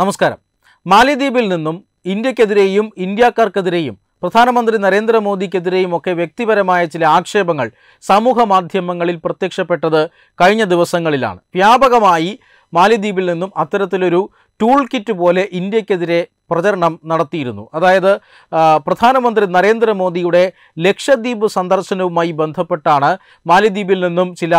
നമസ്കാരം. മാലിദ്വീപിൽ നിന്നും ഇന്ത്യക്കെതിരെയും ഇന്ത്യക്കാർക്കെതിരെയും പ്രധാനമന്ത്രി നരേന്ദ്രമോദിക്കെതിരെയും ഒക്കെ വ്യക്തിപരമായ ചില ആക്ഷേപങ്ങൾ സമൂഹ മാധ്യമങ്ങളിൽ പ്രത്യക്ഷപ്പെട്ടത് കഴിഞ്ഞ ദിവസങ്ങളിലാണ്. വ്യാപകമായി മാലിദ്വീപിൽ നിന്നും അത്തരത്തിലൊരു ടൂൾ കിറ്റ് പോലെ ഇന്ത്യക്കെതിരെ പ്രചരണം നടത്തിയിരുന്നു. അതായത് പ്രധാനമന്ത്രി നരേന്ദ്രമോദിയുടെ ലക്ഷദ്വീപ് സന്ദർശനവുമായി ബന്ധപ്പെട്ടാണ് മാലിദ്വീപിൽ നിന്നും ചില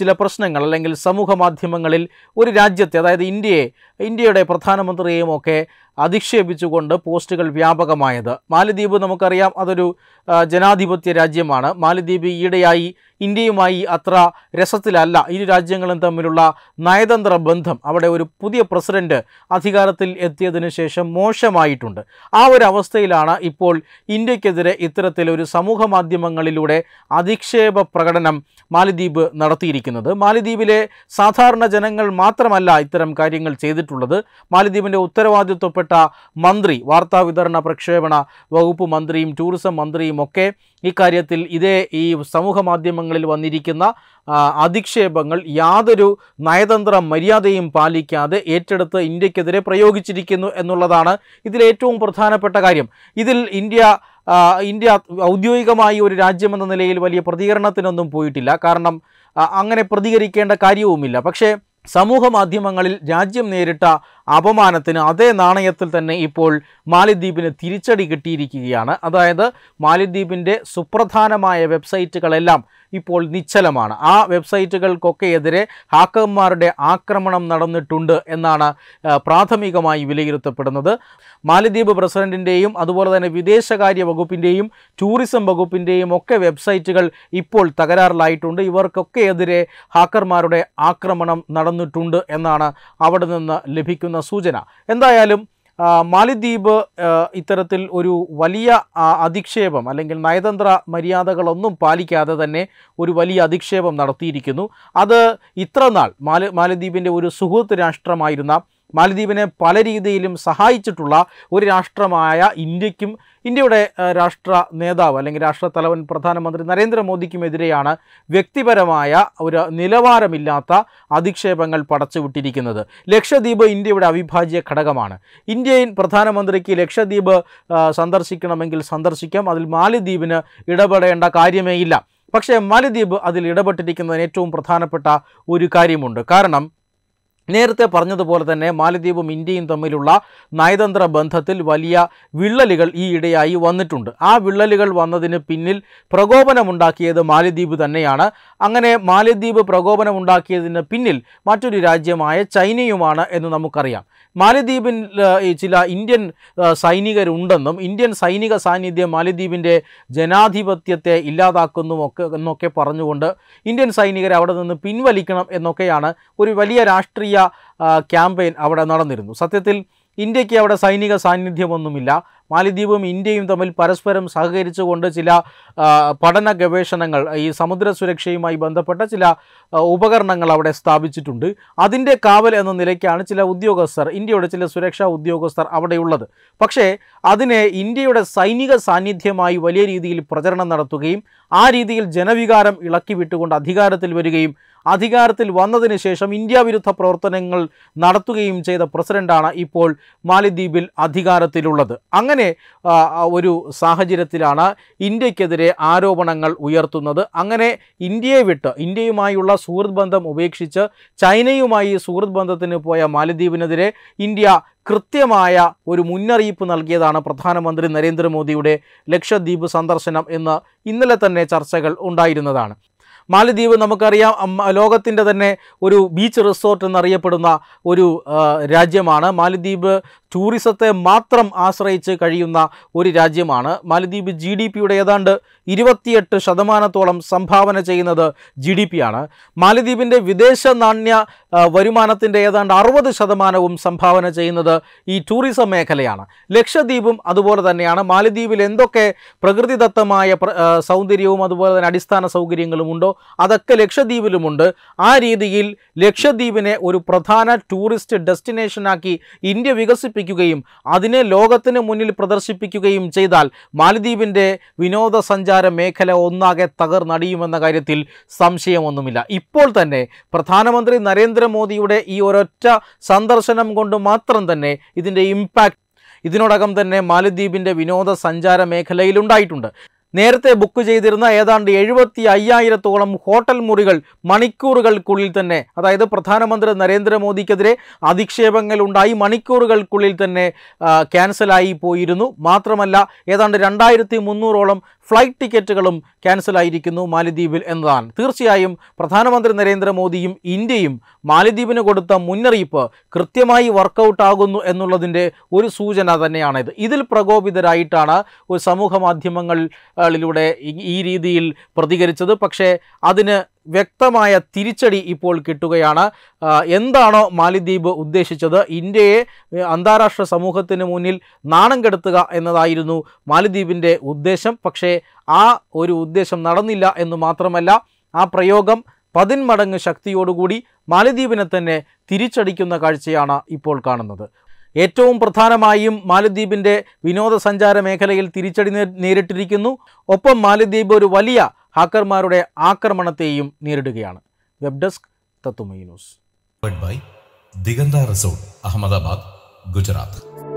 ചില പ്രശ്നങ്ങൾ അല്ലെങ്കിൽ സമൂഹ മാധ്യമങ്ങളിൽ ഒരു രാജ്യത്തെ അതായത് ഇന്ത്യയെ ഇന്ത്യയുടെ പ്രധാനമന്ത്രിയെയും ഒക്കെ അധിക്ഷേപിച്ചുകൊണ്ട് പോസ്റ്റുകൾ വ്യാപകമായത്. മാലിദ്വീപ് നമുക്കറിയാം അതൊരു ജനാധിപത്യ രാജ്യമാണ്. മാലിദ്വീപ് ഈയിടെയായി ഇന്ത്യയുമായി അത്ര രസത്തിലല്ല. ഇരു രാജ്യങ്ങളും തമ്മിലുള്ള നയതന്ത്ര ബന്ധം അവിടെ ഒരു പുതിയ പ്രസിഡന്റ് അധികാരത്തിൽ എത്തിയതിനു ശേഷം മോശമായിട്ടുണ്ട്. ആ ഒരു അവസ്ഥയിലാണ് ഇപ്പോൾ ഇന്ത്യക്കെതിരെ ഇത്തരത്തിലൊരു സമൂഹ മാധ്യമങ്ങളിലൂടെ അധിക്ഷേപ പ്രകടനം മാലിദ്വീപ് നടത്തിയിരിക്കുന്നത്. മാലിദ്വീപിലെ സാധാരണ ജനങ്ങൾ മാത്രമല്ല ഇത്തരം കാര്യങ്ങൾ ചെയ്തിട്ടുള്ളത്. മാലിദ്വീപിന്റെ ഉത്തരവാദിത്വപ്പെട്ട മന്ത്രി വാർത്താവിതരണ പ്രക്ഷേപണ വകുപ്പ് മന്ത്രിയും ടൂറിസം മന്ത്രിയും ഒക്കെ ഇക്കാര്യത്തിൽ ഇതേ ഈ സമൂഹ മാധ്യമങ്ങളിൽ വന്നിരിക്കുന്ന അധിക്ഷേപങ്ങൾ യാതൊരു നയതന്ത്ര മര്യാദയും പാലിക്കാതെ ഏറ്റെടുത്ത് ഇന്ത്യക്കെതിരെ പ്രയോഗിച്ചിരിക്കുന്നു എന്നുള്ളതാണ് ഇതിലേറ്റവും പ്രധാനപ്പെട്ട കാര്യം. ഇതിൽ ഇന്ത്യ ഇന്ത്യ ഔദ്യോഗികമായി ഒരു രാജ്യമെന്ന നിലയിൽ വലിയ പ്രതികരണത്തിനൊന്നും പോയിട്ടില്ല. കാരണം അങ്ങനെ പ്രതികരിക്കേണ്ട കാര്യവുമില്ല. പക്ഷേ സമൂഹ മാധ്യമങ്ങളിൽ രാജ്യം നേരിട്ട അപമാനത്തിന് അതേ നാണയത്തിൽ തന്നെ ഇപ്പോൾ മാലിദ്വീപിന് തിരിച്ചടി കിട്ടിയിരിക്കുകയാണ്. അതായത് മാലിദ്വീപിന്റെ സുപ്രധാനമായ വെബ്സൈറ്റുകളെല്ലാം ഇപ്പോൾ നിശ്ചലമാണ്. ആ വെബ്സൈറ്റുകൾക്കൊക്കെ എതിരെ ഹാക്കർമാരുടെ ആക്രമണം നടന്നിട്ടുണ്ട് എന്നാണ് പ്രാഥമികമായി വിലയിരുത്തപ്പെടുന്നത്. മാലിദ്വീപ് പ്രസിഡന്റിന്റെയും അതുപോലെ തന്നെ വിദേശകാര്യ വകുപ്പിന്റെയും ടൂറിസം വകുപ്പിന്റെയും ഒക്കെ വെബ്സൈറ്റുകൾ ഇപ്പോൾ തകരാറിലായിട്ടുണ്ട്. ഇവർക്കൊക്കെ എതിരെ ഹാക്കർമാരുടെ ആക്രമണം നടന്നിട്ടുണ്ട് എന്നാണ് അവിടെ നിന്ന് ലഭിക്കുന്ന സൂചന. എന്തായാലും മാലിദ്വീപ് ഇത്തരത്തിൽ ഒരു വലിയ അധിക്ഷേപം അല്ലെങ്കിൽ നയതന്ത്ര മര്യാദകളൊന്നും പാലിക്കാതെ തന്നെ ഒരു വലിയ അധിക്ഷേപം നടത്തിയിരിക്കുന്നു. അത് ഇത്രനാൾ മാലി മാലിദ്വീപിന്റെ ഒരു സുഹൃത്ത് രാഷ്ട്രമായിരുന്ന മാലദ്വീപിനെ പല രീതിയിലും സഹായിച്ചിട്ടുള്ള ഒരു രാഷ്ട്രമായ ഇന്ത്യക്കും ഇന്ത്യയുടെ രാഷ്ട്ര നേതാവ് അല്ലെങ്കിൽ രാഷ്ട്രത്തലവൻ പ്രധാനമന്ത്രി നരേന്ദ്രമോദിക്കുമെതിരെയാണ് വ്യക്തിപരമായ ഒരു നിലവാരമില്ലാത്ത അധിക്ഷേപങ്ങൾ പടച്ചുവിട്ടിരിക്കുന്നത്. ലക്ഷദ്വീപ് ഇന്ത്യയുടെ അവിഭാജ്യ ഘടകമാണ്. ഇന്ത്യൻ പ്രധാനമന്ത്രിക്ക് ലക്ഷദ്വീപ് സന്ദർശിക്കണമെങ്കിൽ സന്ദർശിക്കാം. അതിൽ മാലിദ്വീപിന് ഇടപെടേണ്ട കാര്യമേ ഇല്ല. പക്ഷേ മാലിദ്വീപ് അതിൽ ഇടപെട്ടിരിക്കുന്നതിന് ഏറ്റവും പ്രധാനപ്പെട്ട ഒരു കാര്യമുണ്ട്. കാരണം നേരത്തെ പറഞ്ഞതുപോലെ തന്നെ മാലദ്വീപും ഇന്ത്യയും തമ്മിലുള്ള നയതന്ത്ര ബന്ധത്തിൽ വലിയ വിള്ളലുകൾ ഈ ഇടയായി വന്നിട്ടുണ്ട്. ആ വിള്ളലുകൾ വന്നതിന് പിന്നിൽ പ്രകോപനമുണ്ടാക്കിയത് മാലദ്വീപ് തന്നെയാണ്. അങ്ങനെ മാലദ്വീപ് പ്രകോപനമുണ്ടാക്കിയതിന് പിന്നിൽ മറ്റൊരു രാജ്യമായ ചൈനയുമാണ് എന്ന് നമുക്കറിയാം. മാലദ്വീപിൽ ചില ഇന്ത്യൻ സൈനികരുണ്ടെന്നും ഇന്ത്യൻ സൈനിക സാന്നിധ്യം മാലദ്വീപിന്റെ ജനാധിപത്യത്തെ ഇല്ലാതാക്കുന്നുമൊക്കെ എന്നൊക്കെ പറഞ്ഞുകൊണ്ട് ഇന്ത്യൻ സൈനികരെ അവിടെ നിന്ന് പിൻവലിക്കണം എന്നൊക്കെയാണ് ഒരു വലിയ രാഷ്ട്രീയ ആ, ക്യാമ്പയിൻ അവിടെ നടന്നിരുന്നു. സത്യത്തിൽ ഇന്ത്യയ്ക്ക് അവിടെ സൈനിക സാന്നിധ്യമൊന്നുമില്ല. മാലിദ്വീപും ഇന്ത്യയും തമ്മിൽ പരസ്പരം സഹകരിച്ചുകൊണ്ട് ചില പഠന ഗവേഷണങ്ങൾ ഈ സമുദ്ര സുരക്ഷയുമായി ബന്ധപ്പെട്ട ചില ഉപകരണങ്ങൾ അവിടെ സ്ഥാപിച്ചിട്ടുണ്ട്. അതിന്റെ കാവൽ എന്ന നിലയ്ക്കാണ് ചില ഉദ്യോഗസ്ഥർ ഇന്ത്യയുടെ ചില സുരക്ഷാ ഉദ്യോഗസ്ഥർ അവിടെയുള്ളത്. പക്ഷേ അതിനെ ഇന്ത്യയുടെ സൈനിക സാന്നിധ്യമായി വലിയ രീതിയിൽ പ്രചരണം നടത്തുകയും ആ രീതിയിൽ ജനവികാരം ഇളക്കി വിട്ടുകൊണ്ട് അധികാരത്തിൽ വരികയും അധികാരത്തിൽ വന്നതിന് ശേഷം ഇന്ത്യ വിരുദ്ധ പ്രവർത്തനങ്ങൾ നടത്തുകയും ചെയ്ത പ്രസിഡന്റാണ് ഇപ്പോൾ മാലിദ്വീപിൽ അധികാരത്തിലുള്ളത്. അങ്ങനെ ഒരു സാഹചര്യത്തിലാണ് ഇന്ത്യക്കെതിരെ ആരോപണങ്ങൾ ഉയർത്തുന്നത്. അങ്ങനെ ഇന്ത്യയെ വിട്ട് ഇന്ത്യയുമായുള്ള സുഹൃത്ത് ബന്ധം ഉപേക്ഷിച്ച് ചൈനയുമായി സുഹൃത്ത് ബന്ധത്തിന് പോയ മാലിദ്വീപിനെതിരെ ഇന്ത്യ കൃത്യമായ ഒരു മുന്നറിയിപ്പ് നൽകിയതാണ് പ്രധാനമന്ത്രി നരേന്ദ്രമോദിയുടെ ലക്ഷദ്വീപ് സന്ദർശനം എന്ന് ഇന്നലെ തന്നെ ചർച്ചകൾ ഉണ്ടായിരുന്നതാണ്. മാലദ്വീപ് നമുക്കറിയാം ലോകത്തിന്റെ തന്നെ ഒരു ബീച്ച് റിസോർട്ട് എന്നറിയപ്പെടുന്ന ഒരു രാജ്യമാണ്. മാലദ്വീപ് ടൂറിസത്തെ മാത്രം ആശ്രയിച്ച് കഴിയുന്ന ഒരു രാജ്യമാണ്. മാലദ്വീപ് ജി ഡി പിയുടെ ഏതാണ്ട് ഇരുപത്തിയെട്ട് ശതമാനത്തോളം സംഭാവന ചെയ്യുന്നത് ജി ഡി പി ആണ്. മാലദ്വീപിന്റെ വിദേശ നാണ്യ വരുമാനത്തിന്റെ ഏതാണ്ട് അറുപത് ശതമാനവും സംഭാവന ചെയ്യുന്നത് ഈ ടൂറിസം മേഖലയാണ്. ലക്ഷദ്വീപും അതുപോലെ തന്നെയാണ്. മാലദ്വീപിൽ എന്തൊക്കെ പ്രകൃതിദത്തമായ സൗന്ദര്യവും അതുപോലെ തന്നെ അടിസ്ഥാന സൗകര്യങ്ങളും ഉണ്ടോ? അതൊക്കെ ലക്ഷദ്വീപിലുമുണ്ട്. ആ രീതിയിൽ ലക്ഷദ്വീപിനെ ഒരു പ്രധാന ടൂറിസ്റ്റ് ഡെസ്റ്റിനേഷനാക്കി ഇന്ത്യ വികസിപ്പിക്കുകയും അതിനെ ലോകത്തിന് മുന്നിൽ പ്രദർശിപ്പിക്കുകയും ചെയ്താൽ മാലദ്വീപിന്റെ വിനോദസഞ്ചാര മേഖല ഒന്നാകെ തകർന്നടിയുമെന്ന കാര്യത്തിൽ സംശയമൊന്നുമില്ല. ഇപ്പോൾ തന്നെ പ്രധാനമന്ത്രി നരേന്ദ്രമോദിയുടെ ഈ ഒരൊറ്റ സന്ദർശനം കൊണ്ട് മാത്രം തന്നെ ഇതിന്റെ ഇമ്പാക്റ്റ് ഇതിനോടകം തന്നെ മാലദ്വീപിന്റെ വിനോദസഞ്ചാര മേഖലയിലുണ്ടായിട്ടുണ്ട് നേരത്തെ ബുക്ക് ചെയ്തിരുന്ന ഏതാണ്ട് എഴുപത്തി അയ്യായിരത്തോളം ഹോട്ടൽ മുറികൾ മണിക്കൂറുകൾക്കുള്ളിൽ തന്നെ അതായത് പ്രധാനമന്ത്രി നരേന്ദ്രമോദിക്കെതിരെ അധിക്ഷേപങ്ങൾ ഉണ്ടായി മണിക്കൂറുകൾക്കുള്ളിൽ തന്നെ ക്യാൻസലായി പോയിരുന്നു. മാത്രമല്ല ഏതാണ്ട് രണ്ടായിരത്തി മുന്നൂറോളം ഫ്ലൈറ്റ് ടിക്കറ്റുകളും ക്യാൻസലായിരിക്കുന്നു മാലിദ്വീപിൽ എന്നതാണ്. തീർച്ചയായും പ്രധാനമന്ത്രി നരേന്ദ്രമോദിയും ഇന്ത്യയും മാലിദ്വീപിന് കൊടുത്ത മുന്നറിയിപ്പ് കൃത്യമായി വർക്കൗട്ട് ആകുന്നു എന്നുള്ളതിന്റെ ഒരു സൂചന തന്നെയാണിത്. ഇതിൽ പ്രകോപിതരായിട്ടാണ് ഒരു സമൂഹ മാധ്യമങ്ങളിലൂടെ ഈ രീതിയിൽ പ്രതികരിച്ചത്. പക്ഷേ അതിന് വ്യക്തമായ തിരിച്ചടി ഇപ്പോൾ കിട്ടുകയാണ്. എന്താണോ മാലിദ്വീപ് ഉദ്ദേശിച്ചത്? ഇന്ത്യയെ അന്താരാഷ്ട്ര സമൂഹത്തിന് മുന്നിൽ നാണം കെടുത്തുക എന്നതായിരുന്നു മാലിദ്വീപിന്റെ ഉദ്ദേശം. പക്ഷേ ആ ഒരു ഉദ്ദേശം നടന്നില്ല എന്ന് മാത്രമല്ല ആ പ്രയോഗം പതിന്മടങ്ങ് ശക്തിയോടുകൂടി മാലിദ്വീപിനെ തന്നെ തിരിച്ചടിക്കുന്ന കാഴ്ചയാണ് ഇപ്പോൾ കാണുന്നത്. ഏറ്റവും പ്രധാനമായും മാലിദ്വീപിന്റെ വിനോദസഞ്ചാര മേഖലയിൽ തിരിച്ചടി നേരിട്ടിരിക്കുന്നു. ഒപ്പം മാലിദ്വീപ് ഒരു വലിയ ഹാക്കർമാരുടെ ആക്രമണത്തെയും നേരിടുകയാണ്. വെബ് ഡെസ്ക് തത്തുമൈ ന്യൂസ്. ദിഗന്ത റിസോർട്ട് അഹമ്മദാബാദ് ഗുജറാത്ത്.